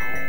Bye.